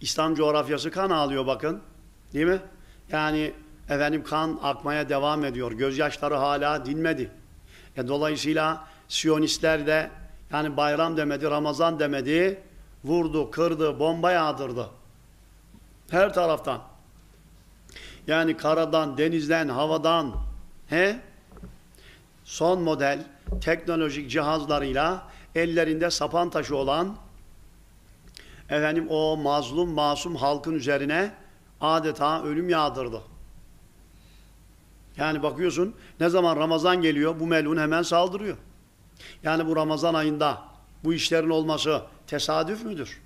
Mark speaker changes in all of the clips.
Speaker 1: İslam coğrafyası kan ağlıyor bakın. Değil mi? Yani efendim kan akmaya devam ediyor. Gözyaşları hala dinmedi. E, dolayısıyla Siyonistler de yani bayram demedi, Ramazan demedi. Vurdu, kırdı, bomba yağdırdı. Her taraftan. Yani karadan, denizden, havadan he? son model teknolojik cihazlarıyla ellerinde sapan taşı olan efendim o mazlum masum halkın üzerine adeta ölüm yağdırdı. Yani bakıyorsun ne zaman Ramazan geliyor bu melun hemen saldırıyor. Yani bu Ramazan ayında bu işlerin olması tesadüf müdür?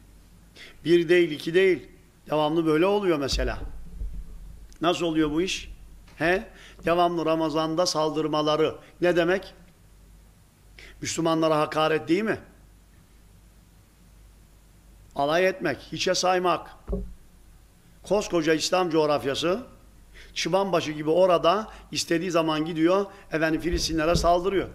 Speaker 1: Bir değil, iki değil. Devamlı böyle oluyor mesela. Nasıl oluyor bu iş? He? Devamlı Ramazan'da saldırmaları. Ne demek? Müslümanlara hakaret değil mi? Alay etmek, hiçe saymak. Koskoca İslam coğrafyası Çıbanbaşı gibi orada istediği zaman gidiyor efendim Filistinlere saldırıyor.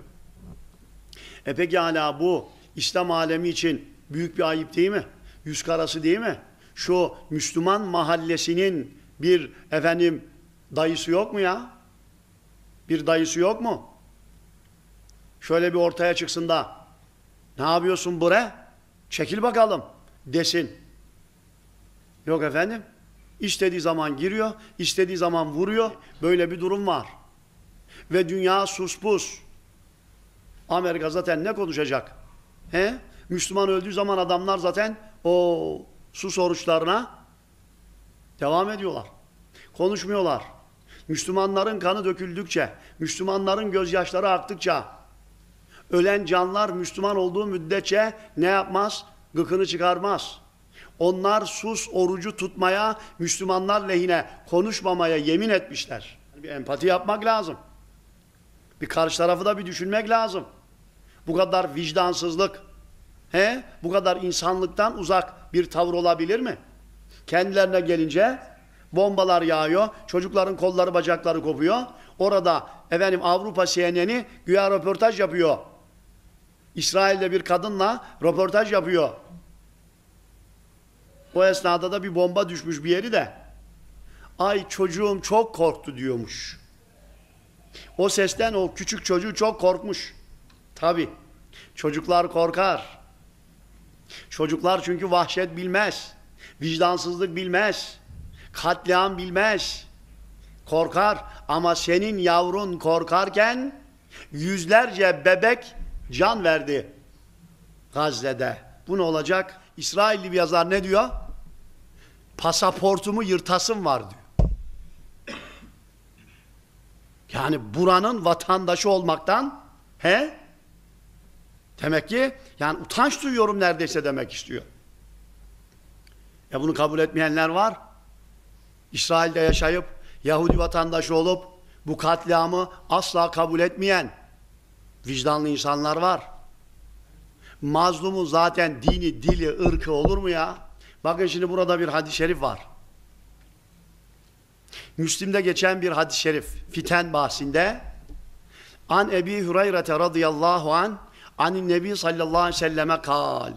Speaker 1: E peki hala bu İslam alemi için büyük bir ayıp değil mi? Yüz karası değil mi? Şu Müslüman mahallesinin bir efendim dayısı yok mu ya? Bir dayısı yok mu? Şöyle bir ortaya çıksın da ne yapıyorsun bre? Çekil bakalım desin. Yok efendim. İstediği zaman giriyor, istediği zaman vuruyor. Böyle bir durum var. Ve dünya suspus. Amerika zaten ne konuşacak? He? Müslüman öldüğü zaman adamlar zaten o sus oruçlarına devam ediyorlar. Konuşmuyorlar. Müslümanların kanı döküldükçe, Müslümanların gözyaşları aktıkça, ölen canlar Müslüman olduğu müddetçe ne yapmaz? Gıkını çıkarmaz. Onlar sus orucu tutmaya, Müslümanlar lehine konuşmamaya yemin etmişler. Bir empati yapmak lazım. Bir karşı tarafı da bir düşünmek lazım. Bu kadar vicdansızlık, he? bu kadar insanlıktan uzak bir tavır olabilir mi? Kendilerine gelince bombalar yağıyor, çocukların kolları bacakları kopuyor. Orada efendim Avrupa CNN'i güya röportaj yapıyor. İsrail'de bir kadınla röportaj yapıyor. O esnada da bir bomba düşmüş bir yeri de. Ay çocuğum çok korktu diyormuş. O sesten o küçük çocuğu çok korkmuş. Tabi. Çocuklar korkar. Çocuklar çünkü vahşet bilmez. Vicdansızlık bilmez. Katliam bilmez. Korkar ama senin yavrun korkarken yüzlerce bebek can verdi Gazze'de. Bu ne olacak? İsrailli bir yazar ne diyor? Pasaportumu yırtasım var diyor. Yani buranın vatandaşı olmaktan he? Demek ki yani utanç duyuyorum neredeyse demek istiyor. E bunu kabul etmeyenler var. İsrail'de yaşayıp Yahudi vatandaşı olup bu katliamı asla kabul etmeyen vicdanlı insanlar var. Mazlumun zaten dini, dili, ırkı olur mu ya? Bakın şimdi burada bir hadis-i şerif var. Müslim'de geçen bir hadis-i şerif. Fiten bahsinde. An Ebi Hureyre radıyallahu an anin Nebi sallallahu aleyhi ve selleme kal.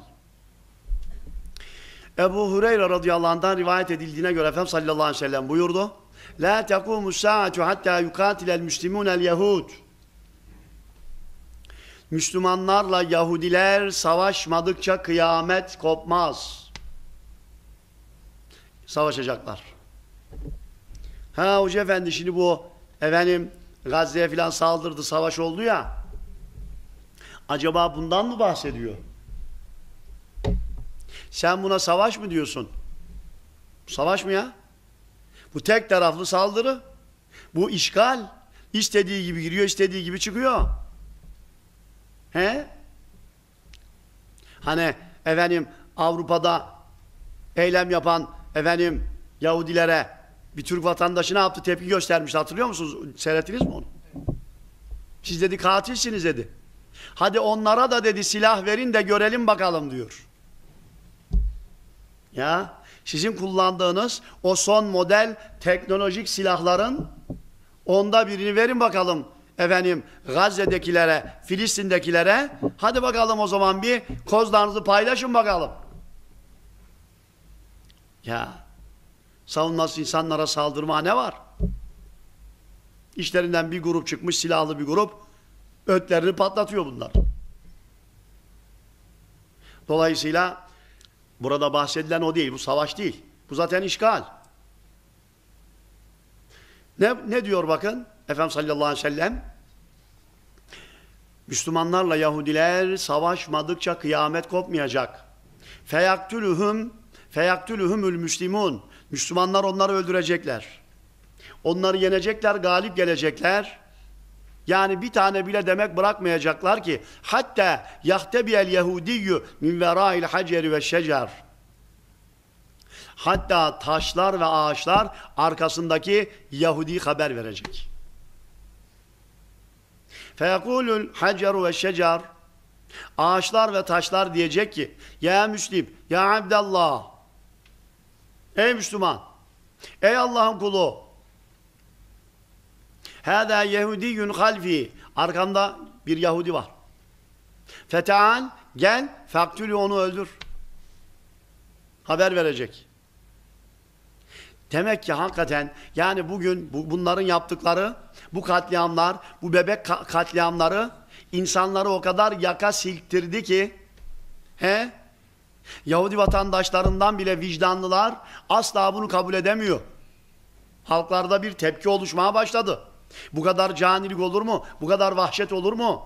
Speaker 1: Ebu Hureyre radıyallahu anh'dan rivayet edildiğine göre Efendimiz sallallahu aleyhi ve sellem buyurdu. La tekumu saatu hatta yukatilel müslimunel yehud. Müslümanlarla Yahudiler savaşmadıkça kıyamet kopmaz. Savaşacaklar. Ha Hoca Efendi şimdi bu efendim Gazze'ye filan saldırdı, savaş oldu ya. Acaba bundan mı bahsediyor? Sen buna savaş mı diyorsun? Savaş mı ya? Bu tek taraflı saldırı. Bu işgal. İstediği gibi giriyor, istediği gibi çıkıyor. He? Hani efendim Avrupa'da eylem yapan efendim Yahudilere bir Türk vatandaşı ne yaptı? Tepki göstermişti. Hatırlıyor musunuz? Seyrettiniz mi onu? Siz dedi katilsiniz dedi. Hadi onlara da dedi silah verin de görelim bakalım diyor. Ya sizin kullandığınız o son model teknolojik silahların onda birini verin bakalım efendim Gazze'dekilere, Filistin'dekilere hadi bakalım o zaman bir kozlarınızı paylaşın bakalım. Ya savunması insanlara saldırma ne var? İşlerinden bir grup çıkmış silahlı bir grup ötlerini patlatıyor bunlar. Dolayısıyla burada bahsedilen o değil. Bu savaş değil. Bu zaten işgal. Ne, ne diyor bakın? Efendimiz sallallahu aleyhi ve sellem Müslümanlarla Yahudiler savaşmadıkça kıyamet kopmayacak. Feyaktülühüm feyaktülühümül müslimun. Müslümanlar onları öldürecekler. Onları yenecekler, galip gelecekler. Yani bir tane bile demek bırakmayacaklar ki hatta yahtebiyel yehudiyyü min verâil haceri ve şecer. Hatta taşlar ve ağaçlar arkasındaki Yahudi haber verecek. Feyekulul haceru ve şecer Ağaçlar ve taşlar diyecek ki Ya Müslim, Ya Abdallah Ey Müslüman Ey Allah'ın kulu Hâdâ Yehudiyyün halfi Arkamda bir Yahudi var. Feteal gel faktülü onu öldür. Haber verecek. Demek ki hakikaten yani bugün bu, bunların yaptıkları bu katliamlar, bu bebek ka katliamları insanları o kadar yaka silktirdi ki he? Yahudi vatandaşlarından bile vicdanlılar asla bunu kabul edemiyor. Halklarda bir tepki oluşmaya başladı. Bu kadar canilik olur mu? Bu kadar vahşet olur mu?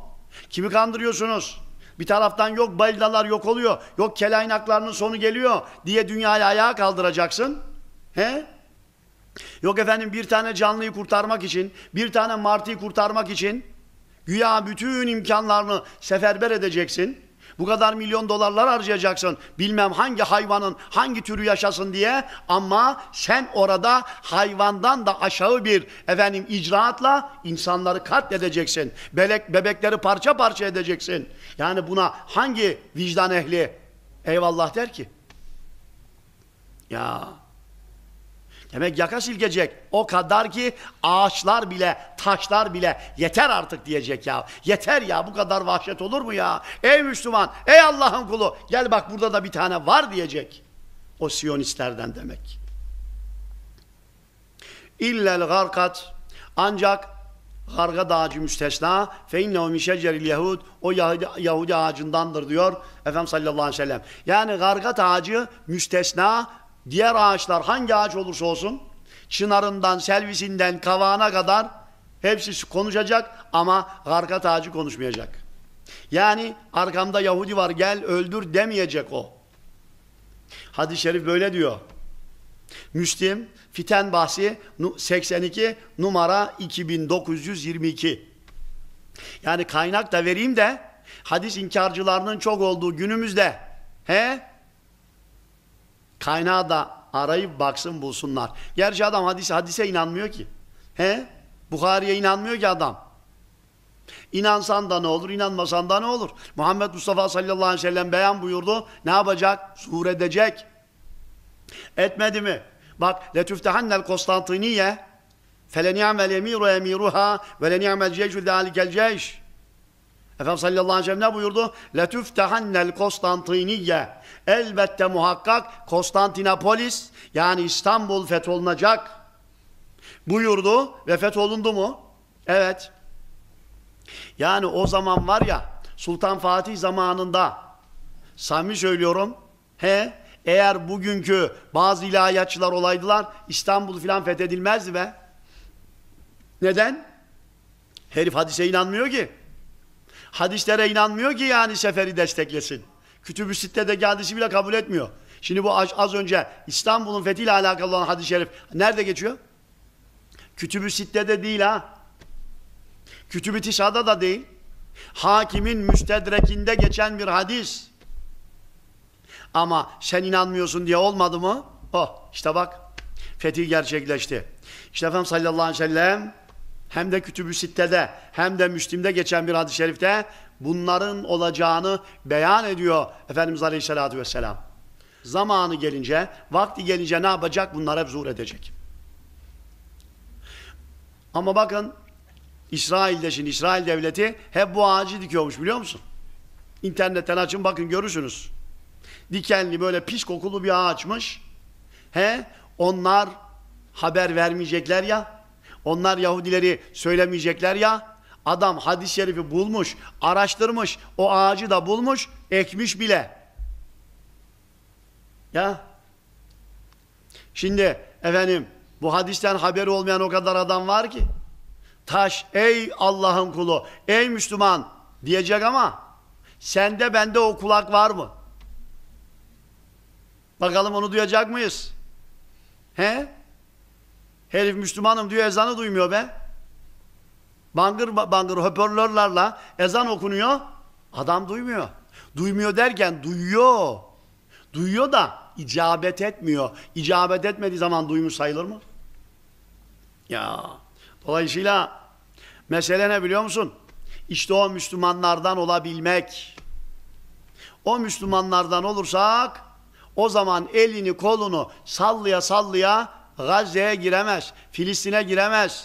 Speaker 1: Kimi kandırıyorsunuz? Bir taraftan yok baldalar yok oluyor. Yok kelaynaklarının sonu geliyor diye dünyayı ayağa kaldıracaksın. He? Yok efendim bir tane canlıyı kurtarmak için, bir tane martıyı kurtarmak için güya bütün imkanlarını seferber edeceksin. Bu kadar milyon dolarlar harcayacaksın. Bilmem hangi hayvanın hangi türü yaşasın diye ama sen orada hayvandan da aşağı bir efendim icraatla insanları katledeceksin. Belek, bebekleri parça parça edeceksin. Yani buna hangi vicdan ehli eyvallah der ki? Ya Demek yaka silkecek. O kadar ki ağaçlar bile, taşlar bile yeter artık diyecek ya. Yeter ya bu kadar vahşet olur mu ya? Ey Müslüman, ey Allah'ın kulu gel bak burada da bir tane var diyecek. O Siyonistlerden demek. İllel garkat ancak garga ağacı müstesna fe innehu min yahud o Yahudi, Yahudi ağacındandır diyor Efendimiz sallallahu aleyhi ve sellem. Yani gargat ağacı müstesna Diğer ağaçlar hangi ağaç olursa olsun çınarından, selvisinden, kavağına kadar hepsi konuşacak ama garkat ağacı konuşmayacak. Yani arkamda Yahudi var gel öldür demeyecek o. Hadis-i şerif böyle diyor. Müslim Fiten bahsi 82 numara 2922. Yani kaynak da vereyim de hadis inkarcılarının çok olduğu günümüzde he Kaynağı da arayıp baksın bulsunlar. Gerçi adam hadise, hadise inanmıyor ki. He? Bukhari'ye inanmıyor ki adam. İnansan da ne olur, inanmasan da ne olur? Muhammed Mustafa sallallahu aleyhi ve sellem beyan buyurdu. Ne yapacak? Zuhur edecek. Etmedi mi? Bak, letüftehannel Konstantiniye feleni'amel emiru emiruha ve leni'amel ceyşü zâlikel ceyş. Efendimiz sallallahu aleyhi ve sellem ne buyurdu? Letüftehannel Konstantiniye. Elbette muhakkak Konstantinopolis yani İstanbul fetholunacak buyurdu ve fetholundu mu? Evet. Yani o zaman var ya Sultan Fatih zamanında samimi söylüyorum he eğer bugünkü bazı ilahiyatçılar olaydılar İstanbul filan fethedilmezdi be. Neden? Herif hadise inanmıyor ki. Hadislere inanmıyor ki yani seferi desteklesin. Kütüb-ü Sitte'deki hadisi bile kabul etmiyor. Şimdi bu az önce İstanbul'un fethiyle alakalı olan hadis-i şerif nerede geçiyor? Kütüb-ü Sitte'de değil ha. Kütüb-ü Tisa'da da değil. Hakimin müstedrekinde geçen bir hadis. Ama sen inanmıyorsun diye olmadı mı? Oh işte bak fetih gerçekleşti. İşte Efendimiz sallallahu aleyhi ve sellem hem de Kütüb-ü Sitte'de hem de Müslim'de geçen bir hadis-i şerifte bunların olacağını beyan ediyor Efendimiz Aleyhisselatü Vesselam. Zamanı gelince, vakti gelince ne yapacak? Bunlar hep zuhur edecek. Ama bakın İsrail'de şimdi İsrail devleti hep bu ağacı dikiyormuş biliyor musun? İnternetten açın bakın görürsünüz. Dikenli böyle pis kokulu bir ağaçmış. He? Onlar haber vermeyecekler ya. Onlar Yahudileri söylemeyecekler ya. Adam hadis-i şerifi bulmuş, araştırmış, o ağacı da bulmuş, ekmiş bile. Ya. Şimdi efendim bu hadisten haberi olmayan o kadar adam var ki. Taş ey Allah'ın kulu, ey Müslüman diyecek ama sende bende o kulak var mı? Bakalım onu duyacak mıyız? He? Herif Müslümanım diyor ezanı duymuyor be. Bangır bangır hoparlörlerle ezan okunuyor. Adam duymuyor. Duymuyor derken duyuyor. Duyuyor da icabet etmiyor. İcabet etmediği zaman duymuş sayılır mı? Ya dolayısıyla mesele ne biliyor musun? İşte o Müslümanlardan olabilmek. O Müslümanlardan olursak o zaman elini kolunu sallaya sallaya Gazze'ye giremez, Filistin'e giremez.